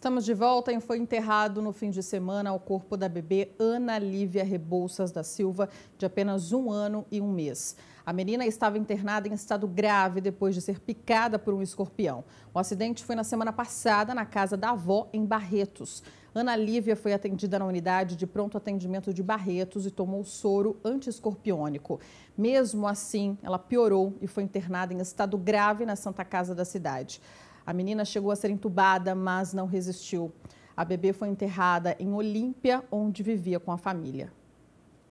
Estamos de volta e foi enterrado no fim de semana o corpo da bebê Ana Lívia Rebouças da Silva, de apenas um ano e um mês. A menina estava internada em estado grave depois de ser picada por um escorpião. O acidente foi na semana passada na casa da avó, em Barretos. Ana Lívia foi atendida na unidade de pronto atendimento de Barretos e tomou soro antiescorpiônico. Mesmo assim, ela piorou e foi internada em estado grave na Santa Casa da cidade. A menina chegou a ser entubada, mas não resistiu. A bebê foi enterrada em Olímpia, onde vivia com a família.